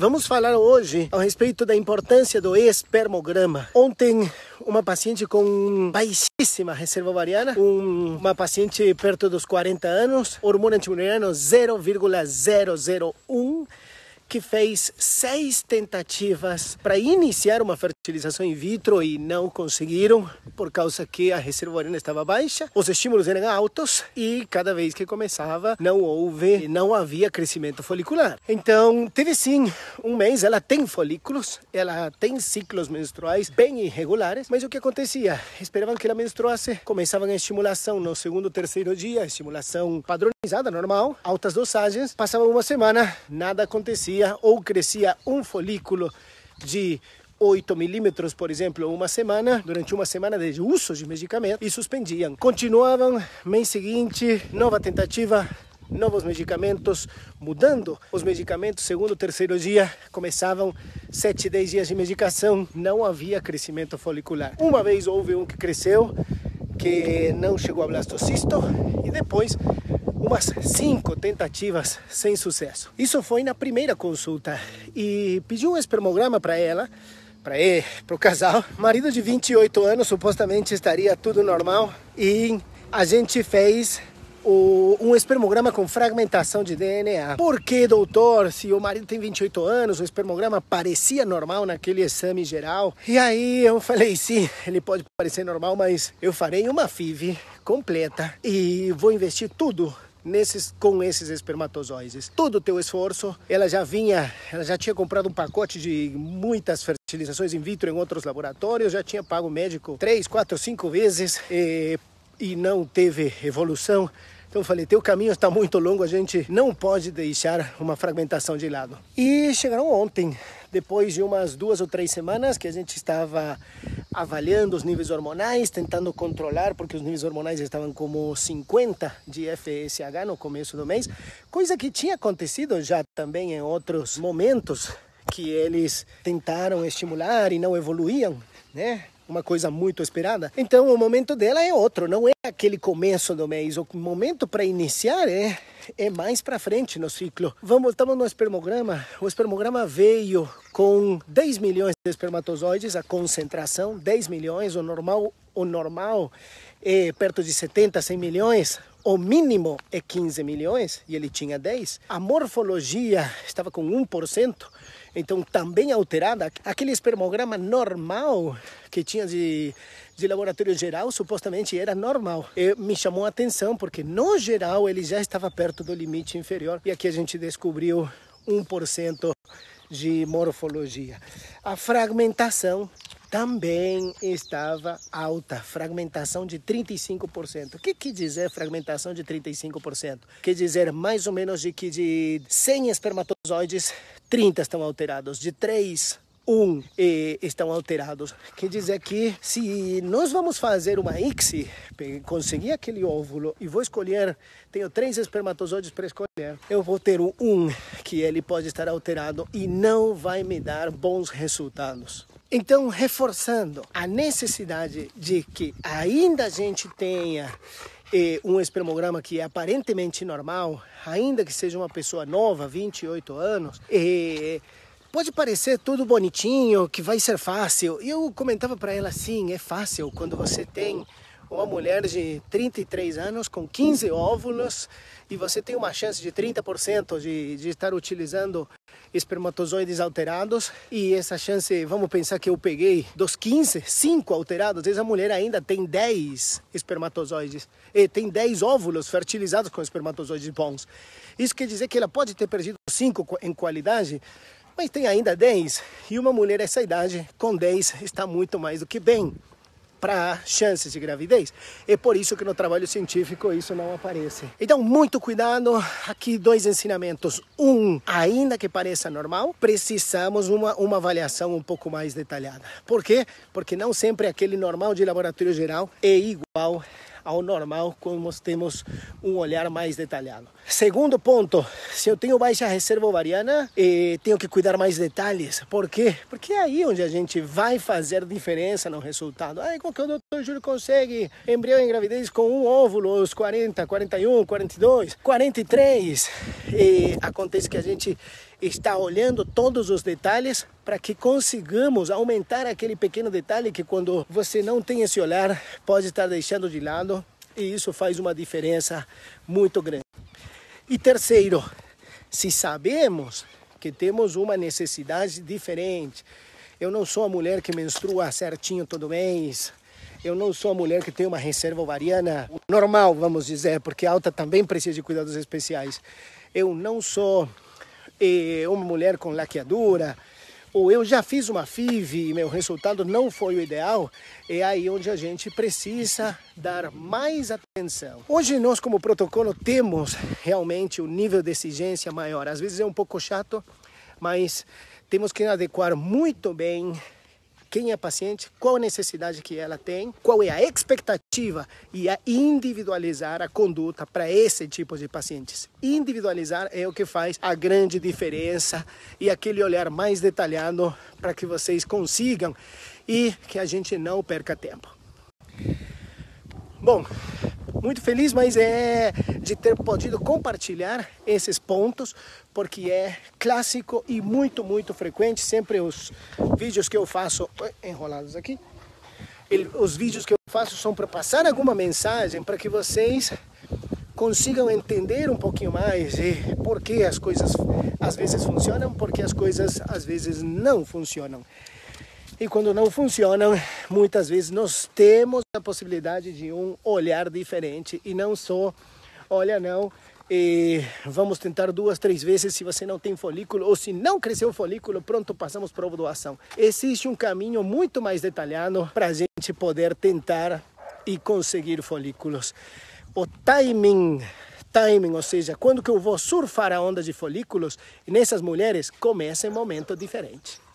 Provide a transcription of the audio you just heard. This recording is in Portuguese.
Vamos falar hoje a respeito da importância do espermograma. Ontem, uma paciente com baixíssima reserva ovariana, um, uma paciente perto dos 40 anos, hormônio antimuleriano 0,001 que fez seis tentativas para iniciar uma fertilização in vitro e não conseguiram, por causa que a reserva ovariana estava baixa, os estímulos eram altos e cada vez que começava não houve, não havia crescimento folicular. Então, teve sim um mês, ela tem folículos, ela tem ciclos menstruais bem irregulares, mas o que acontecia? Esperavam que ela menstruasse, começavam a estimulação no segundo, terceiro dia, estimulação padronizada, normal, altas dosagens, passava uma semana, nada acontecia ou crescia um folículo de 8 milímetros, por exemplo, uma semana, durante uma semana de uso de medicamento, e suspendiam. Continuavam, mês seguinte, nova tentativa, novos medicamentos, mudando os medicamentos, segundo, terceiro dia, começavam 7, 10 dias de medicação, não havia crescimento folicular. Uma vez houve um que cresceu, que não chegou a blastocisto, e depois umas cinco tentativas sem sucesso. Isso foi na primeira consulta e pedi um espermograma para ela, para o casal. Marido de 28 anos, supostamente estaria tudo normal e a gente fez o, um espermograma com fragmentação de DNA. Por que, doutor? Se o marido tem 28 anos, o espermograma parecia normal naquele exame geral. E aí eu falei, sim, ele pode parecer normal, mas eu farei uma FIV completa e vou investir tudo nesses com esses espermatozoides. Todo o teu esforço, ela já vinha, ela já tinha comprado um pacote de muitas fertilizações in vitro em outros laboratórios, já tinha pago o médico três, quatro, cinco vezes e, e não teve evolução. Então eu falei, teu caminho está muito longo, a gente não pode deixar uma fragmentação de lado. E chegaram ontem, depois de umas duas ou três semanas que a gente estava avaliando os níveis hormonais, tentando controlar, porque os níveis hormonais estavam como 50 de FSH no começo do mês, coisa que tinha acontecido já também em outros momentos que eles tentaram estimular e não evoluíam, né? Uma coisa muito esperada. Então o momento dela é outro, não é aquele começo do mês. O momento para iniciar é é mais para frente no ciclo. Vamos, estamos no espermograma. O espermograma veio com 10 milhões de espermatozoides, a concentração 10 milhões, o normal, o normal é perto de 70, 100 milhões. O mínimo é 15 milhões e ele tinha 10. A morfologia estava com 1% então também alterada. Aquele espermograma normal que tinha de, de laboratório geral, supostamente era normal. E me chamou a atenção porque no geral ele já estava perto do limite inferior e aqui a gente descobriu 1% de morfologia. A fragmentação também estava alta, fragmentação de 35%. O que quer dizer fragmentação de 35%? Quer dizer mais ou menos de que de 100 espermatozoides, 30 estão alterados, de 3 um eh, estão alterados. Quer dizer que se nós vamos fazer uma ICSI, conseguir aquele óvulo e vou escolher, tenho três espermatozoides para escolher, eu vou ter um que ele pode estar alterado e não vai me dar bons resultados. Então, reforçando a necessidade de que ainda a gente tenha um espermograma que é aparentemente normal, ainda que seja uma pessoa nova, 28 anos, eh, pode parecer tudo bonitinho, que vai ser fácil. E eu comentava para ela assim, é fácil quando você tem uma mulher de 33 anos com 15 óvulos e você tem uma chance de 30% de, de estar utilizando espermatozoides alterados e essa chance, vamos pensar que eu peguei dos 15, 5 alterados, essa mulher ainda tem 10 espermatozoides e tem 10 óvulos fertilizados com espermatozoides bons. Isso quer dizer que ela pode ter perdido 5 em qualidade, mas tem ainda 10 e uma mulher essa idade com 10 está muito mais do que bem para chances de gravidez. É por isso que no trabalho científico isso não aparece. Então, muito cuidado. Aqui dois ensinamentos. Um, ainda que pareça normal, precisamos uma, uma avaliação um pouco mais detalhada. Por quê? Porque não sempre aquele normal de laboratório geral é igual ao normal como temos um olhar mais detalhado. Segundo ponto, se eu tenho baixa reserva ovariana, eh, tenho que cuidar mais detalhes. Por quê? Porque é aí onde a gente vai fazer diferença no resultado. Ai, como que o doutor Júlio consegue embrião em gravidez com um óvulo aos 40, 41, 42, 43? E acontece que a gente está olhando todos os detalhes para que consigamos aumentar aquele pequeno detalhe que quando você não tem esse olhar pode estar deixando de lado e isso faz uma diferença muito grande. E terceiro, se sabemos que temos uma necessidade diferente, eu não sou a mulher que menstrua certinho todo mês, eu não sou a mulher que tem uma reserva ovariana normal, vamos dizer, porque alta também precisa de cuidados especiais. Eu não sou uma mulher com laqueadura, ou eu já fiz uma FIV e meu resultado não foi o ideal, é aí onde a gente precisa dar mais atenção. Hoje nós como protocolo temos realmente um nível de exigência maior. Às vezes é um pouco chato, mas temos que adequar muito bem quem é paciente, qual necessidade que ela tem, qual é a expectativa e a individualizar a conduta para esse tipo de pacientes. Individualizar é o que faz a grande diferença e aquele olhar mais detalhado para que vocês consigam e que a gente não perca tempo. Bom, muito feliz, mas é de ter podido compartilhar esses pontos, porque é clássico e muito, muito frequente. Sempre os vídeos que eu faço, enrolados aqui, os vídeos que eu faço são para passar alguma mensagem para que vocês consigam entender um pouquinho mais e por que as coisas às vezes funcionam, porque as coisas às vezes não funcionam. E quando não funcionam, muitas vezes nós temos a possibilidade de um olhar diferente e não só, olha não, e vamos tentar duas, três vezes se você não tem folículo ou se não cresceu o folículo, pronto, passamos para doação. Existe um caminho muito mais detalhado para a gente poder tentar e conseguir folículos. O timing timing, ou seja, quando que eu vou surfar a onda de folículos, nessas mulheres começa em momento diferente.